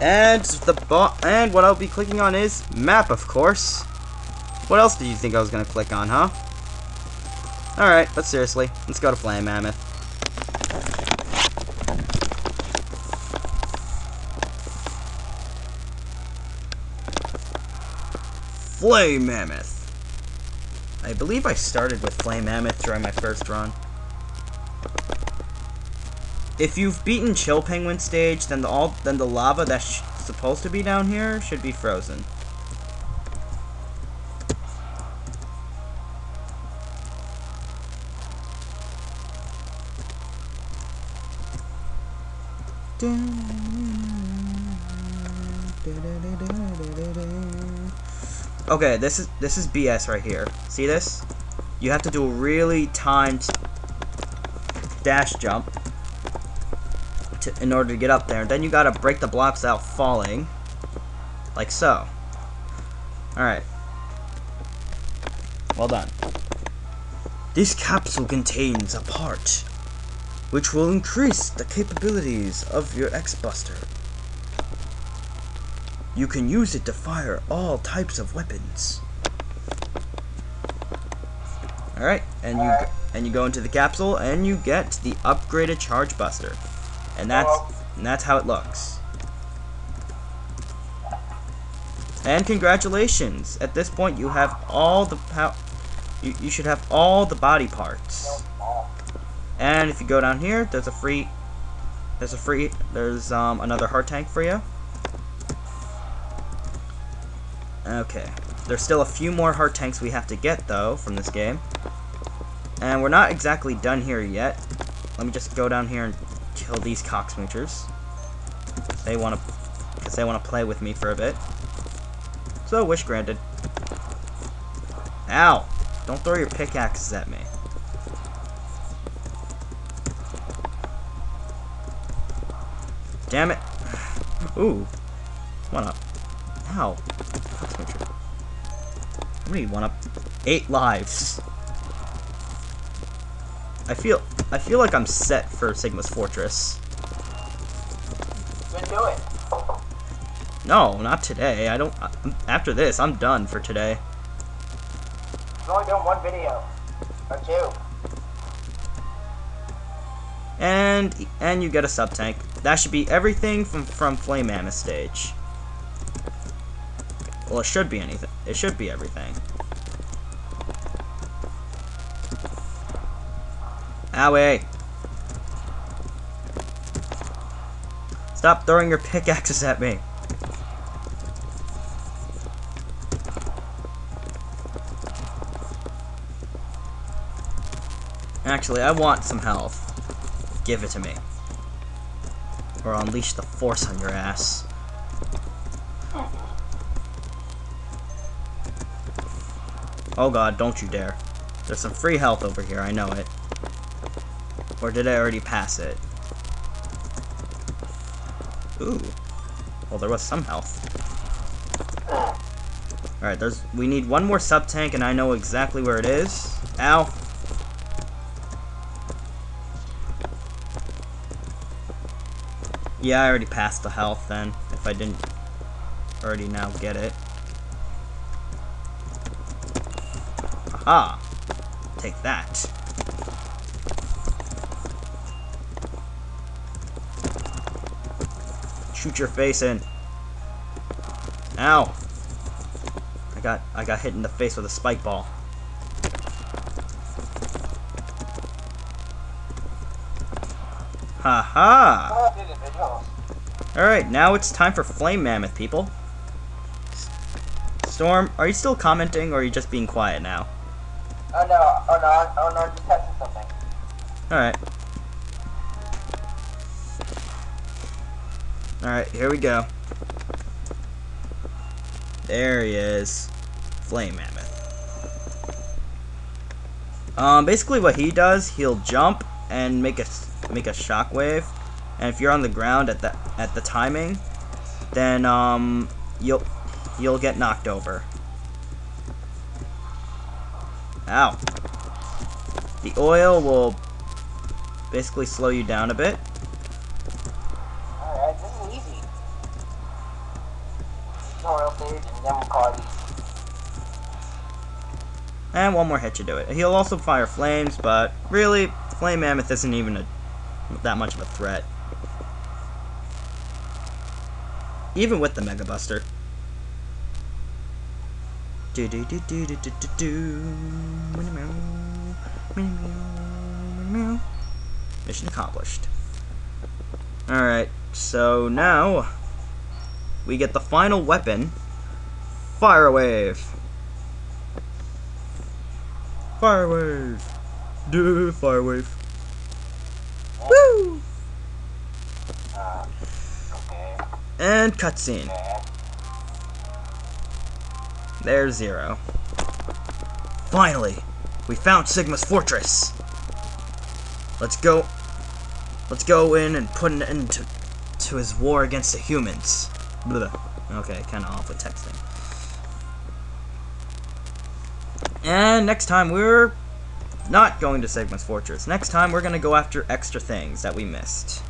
And the bo and what I'll be clicking on is map, of course. What else do you think I was gonna click on, huh? Alright, but seriously, let's go to Flame Mammoth. Flame Mammoth. I believe I started with Flame Mammoth during my first run. If you've beaten Chill Penguin stage, then the all then the lava that's supposed to be down here should be frozen. Okay, this is this is BS right here. See this? You have to do a really timed dash jump to, in order to get up there. Then you gotta break the blocks out falling, like so. Alright. Well done. This capsule contains a part which will increase the capabilities of your X-Buster. You can use it to fire all types of weapons. Alright, and you and you go into the capsule and you get the upgraded Charge Buster. And that's and that's how it looks. And congratulations! At this point you have all the pow you, you should have all the body parts. And if you go down here, there's a free there's a free there's um another heart tank for you. Okay. There's still a few more heart tanks we have to get, though, from this game. And we're not exactly done here yet. Let me just go down here and kill these cocksmoochers. They want to, because they want to play with me for a bit. So, wish granted. Ow! Don't throw your pickaxes at me. Damn it. Ooh. One up. Ow. Cocksmoocher. How many one up? Eight lives. I feel I feel like I'm set for Sigma's Fortress. Then do it. No, not today. I don't. After this, I'm done for today. You're only doing one video. Or two. And and you get a sub tank. That should be everything from from Flame Mammoth stage. Well, it should be anything. It should be everything. Owie. Stop throwing your pickaxes at me. Actually, I want some health. Give it to me. Or unleash the force on your ass. Oh god, don't you dare. There's some free health over here, I know it. Or did I already pass it? Ooh. Well, there was some health. Alright, there's we need one more sub-tank and I know exactly where it is. Ow. Yeah, I already passed the health then, if I didn't already now get it. Aha! Take that. Shoot your face in. Ow! I got I got hit in the face with a spike ball. Ha ha! Alright, now it's time for Flame Mammoth, people. Storm, are you still commenting or are you just being quiet now? Oh no, oh no, oh no, I'm just testing something. Alright. Alright, here we go. There he is. Flame Mammoth. Um, basically what he does, he'll jump and make a make a shockwave. And if you're on the ground at the at the timing, then um you'll you'll get knocked over. Ow. The oil will basically slow you down a bit. And one more hit should do it. He'll also fire flames, but really, Flame Mammoth isn't even a, that much of a threat. Even with the Mega Buster. Do do do do do do do do. Mission accomplished. Alright, so now we get the final weapon Fire Wave. Fire Wave. Do Fire Wave. Woo! And cutscene. There's Zero. Finally, we found Sigma's fortress. Let's go. Let's go in and put an end to, to his war against the humans. Blah. Okay, kind of off with texting. And next time we're not going to Sigma's fortress. Next time we're gonna go after extra things that we missed.